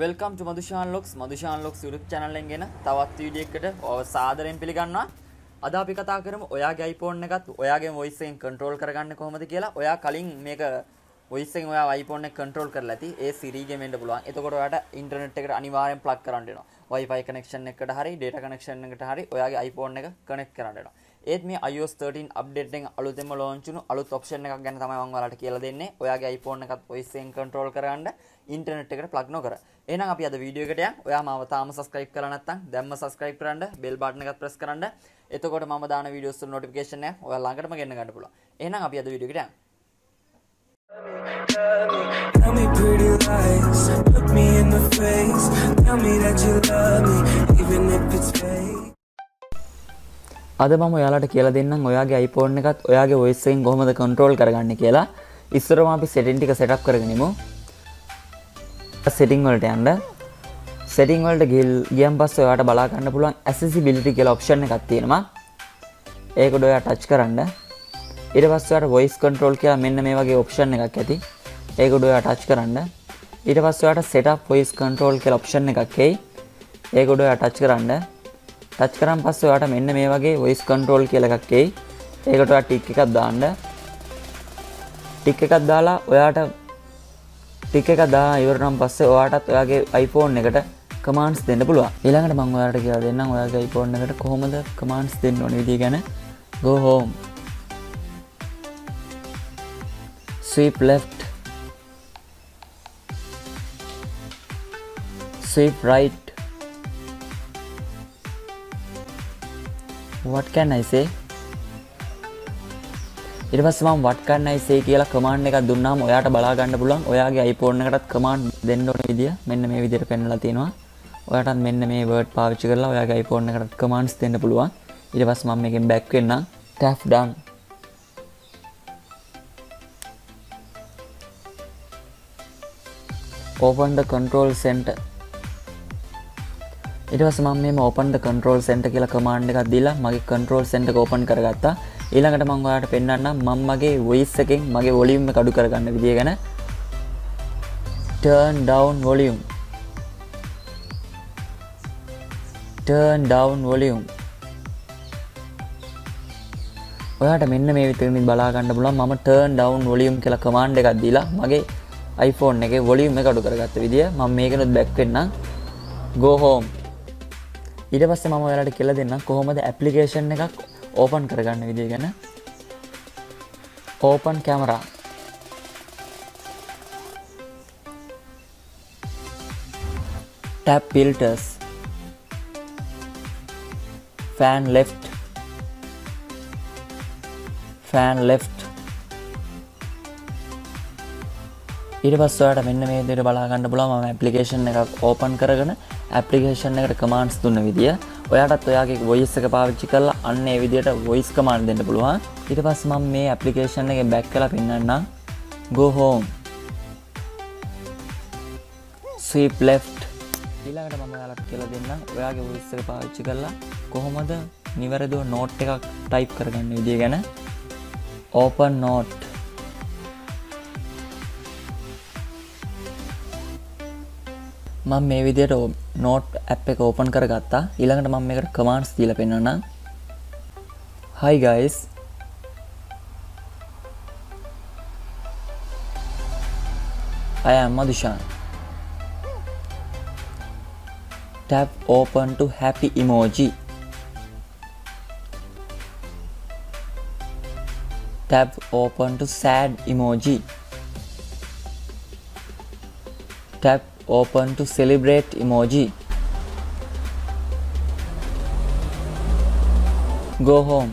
Welcome Madushan locks Madushan lock YouTube චැනල්ලෙන් ගෙන තවත් වීඩියෙක්කට ඔව සාදරයෙන් පිළිගන්නවා. අද අපි කතා කරමු ඔයාගේ iPhone එකත් ඔයාගේ voice එකෙන් control කරගන්න කොහොමද කියලා. ඔයා කලින් මේක voice එකෙන් ඔයා iPhone එක control කරලා ඇති. ඒ Siri ගෙන් වෙන්න පුළුවන්. එතකොට ඔයාට ඉන්ටර්නෙට් එකට අනිවාර්යෙන් plug කරන්න වෙනවා. Wi-Fi connection එකකට හරි data connection එකට හරි ඔයාගේ iPhone එක connect කරන්න වෙනවා. ඒත් මේ iOS 13 අප්ඩේට් එකෙන් අලුතෙන්ම launch වුණු අලුත් option එකක් ගැන තමයි මම ඔයාලට කියලා දෙන්නේ. ඔයාගේ iPhone එකත් voice එකෙන් control කරගන්න ඉන්ටර්නෙට් එකට plug නොකර. එහෙනම් අපි අද වීඩියෝ එකට යන්. ඔයා මාව තාම subscribe කරලා නැත්නම් දැම්ම subscribe කරන්න, bell button එකත් press කරන්න. එතකොට මම දාන videos වල notification එක ඔයා ළඟටම ගෙන්න ගන්න පුළුවන්. එහෙනම් අපි අද වීඩියෝ එකට යන්. අද මම ඔයාලට කියලා දෙන්නම් ඔයාගේ iPhone එකත් ඔයාගේ voice එකෙන් කොහොමද control කරගන්නේ කියලා. ඉස්සරම අපි setting ටික set up කරගෙනමු. setting වලට යන්න. setting වලට ගියන් පස්සේ ඔයාට බලා ගන්න පුළුවන් accessibility කියලා option එකක් තියෙනවා. ඒකට ඔයා touch කරන්න. ඊට පස්සේ ඔයාට voice control කියලා මෙන්න මේ වගේ option එකක් ඇති. ඒකට ඔයා touch කරන්න. ඊට පස්සේ ඔයාට set up voice control කියලා option එකක් එයි. ඒකට ඔයා touch කරන්න. ටච් කරන් පස්සේ ඔයාට මෙන්න මේ වගේ voice control කියලා එකක් එයි. ඒකට ඔයා ටික් එකක් දාන්න. ටික් එකක් දාලා ඔයාට ටික් එකක් දාලා ඉවරනම් පස්සේ ඔයාටත් ඔයාගේ iPhone එකට commands දෙන්න පුළුවන්. ඊළඟට මම ඔයාලට කියලා දෙන්නම් ඔයාගේ iPhone එකට කොහොමද commands දෙන්න ඕන විදිය ගැන. go home. sweep left. sweep right. What can I say? ඊට පස්සේ මම what can I say කියලා කමාන්ඩ් එකක් දුන්නාම ඔයාට බලා ගන්න පුළුවන්. ඔයාගේ iPhone එකටත් කමාන්ඩ් දෙන්න ඕන විදිය. මෙන්න මේ විදිහට පෙන්නලා තියෙනවා. ඔයාටත් මෙන්න මේ word පාවිච්චි කරලා ඔයාගේ iPhone එකටත් commands දෙන්න පුළුවන්. ඊට පස්සේ මම මේකෙන් back වෙන්නම්. Tap done. Open the control center. ඊට පස්සේ මම මේ open the control center කියලා command එකක් දීලා මගේ control center එක open කරගත්තා. ඊළඟට මම ඔයාලට පෙන්වන්නම් මම මගේ voice එකෙන් මගේ volume එක අඩු කරගන්න විදිය ගැන. turn down volume. turn down volume. ඔයාට මෙන්න මේ විතරකින් බලා ගන්න පුළුවන් මම turn down volume කියලා command එකක් දීලා මගේ iPhone එකේ volume එක අඩු කරගත්ත විදිය මම මේකනොත් back වෙන්නම්. Go home ඊට පස්සේ මම ඔයාලට කියලා දෙන්නම් කොහොමද ඇප්ලිකේෂන් එකක් ඕපන් කරගන්න විදිය ගැන. Open camera tap filters fan left fan left ඊට පස්සවට මෙන්න මේ දෙට බලාගන්න පුලා ම ඇපලිකේෂන් එකක් ඕපන් කරගෙන ඇපලිකේෂන් එකට කමාන්ස් දුන්න විදිිය. ඔයාටත් ඔයාගේ වොයිස් එක පාවිච්චි කරලා අන්න ඒ විදියට වොයිස් කමාන් දෙන්න පුළුවන්. ඊට පස් මම මේ ඇපලිකේෂන් එක බැක් කලා පෙන්න්න ගෝහෝම් ස්වීප් ලෙෆ් ඊලාට මම යාලට කියලා දෙන්න ඔයාගේ වොයිස් එක පාවිච්චි කරලා කොහොමද නිවැරදිව නෝට් එකක් ටයිප් කරගන්න විදිය ගැන. ඕපන් නෝට් මම මේ විදියට නෝට් ඇප් එක ඕපන් කර ගත්තා ඊළඟට මම එකට කමාන්ස් දීල පෙන්න්න hi guys I am Madhushan. Tap open to happy emoji. Tap open to sad emoji. Tap open to celebrate emoji. Go home.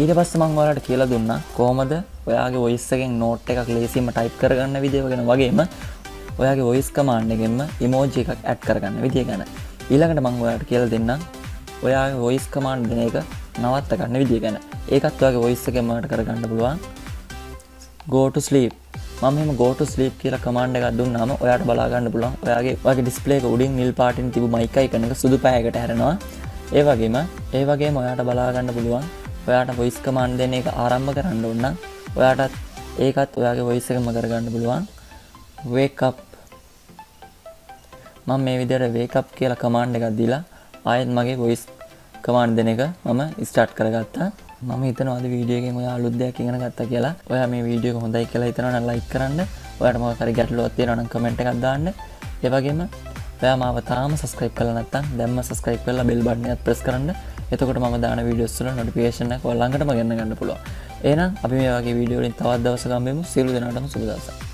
ඊට පස්ස මං ඔයාලට කියලා දුන්න කොහොමද? ඔයාගේ වොයිස් එකෙන් නෝට් එකක් ලේසිම ටයිප් කරගන්න විදිව ගැන වගේම ඔයාගේ වොයිස් කමාන්ඩ් එකෙන්ම ඉමෝජි එකක් ඇඩ් කරගන්න විදිය ගැන. ඊළඟට මං ඔයාට කියලා දෙන්නම් ඔයාගේ වොයිස් කමාන්ඩ් දෙන එක නවත්ත ගන්න විදිය ගැන. ඒකත් ඔයාගේ වොයිස් එකමට කරගන්න පුළුවන්. ගෝට ස්ලීප් මම ගෝට ස්ලීප් කියලා කමාන්ඩ එකක් දුන්නාම ඔයාට බලාගන්න පුළුවන්. ඔයාගේ වගේ ඩිස්පලේක උඩින් නිල් පාටින් තිබ මයිකයි කනක සුදු පෑකට හැරෙනවා. ඒ වගේම ඒ වගේ ඔයාට බලාගන්න පුළුවන්. ඔයාට වොයිස් කමාන්් දෙන එක ආරම්භ කරන්න ඔන්න ඔයාටත් ඒකත් ඔයාගේ වොයිස් එකම කරගන්න පුළුවන්. වේකප් මම මේ විදිහට වේකප් කියලා කමාන්ඩ් එකක් දීලා ආයෙත් මගේ වොයිස් කමාන්ඩ් දෙන එක මම ස්ටාර්ට් කරගත්තා. මම හිතනවා අද වීඩියෝ එකෙන් ඔයා අලුත් දෙයක් ඉගෙන ගත්තා කියලා. ඔයා මේ වීඩියෝ එක හොඳයි කියලා හිතනවා නම් ලයික් කරන්න. ඔයාට මොකක් හරි ගැටලුවක් තියෙනවා නම් කමෙන්ට් එකක් දාන්න. ඒ වගේම ඔයා මාව තාම සබස්ක්‍රයිබ් කරලා නැත්නම් දැම්ම සබස්ක්‍රයිබ් කරලා බෙල් බටන් එකත් ප්‍රෙස් කරන්න. එතකොට මම දාන වීඩියෝස් වල නොටිෆිකේෂන් එක ඔයාලඟටම ගන්න ගන්න පුළුවන්. එහෙනම් අපි මේ වගේ වීඩියෝ වලින් තවත් දවසක හම්බෙමු සියලු දෙනාටම සුබ දවසක්.